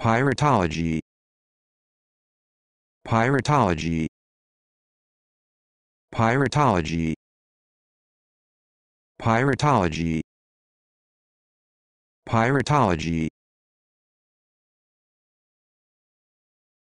Piratology. Piratology. Piratology. Piratology. Piratology.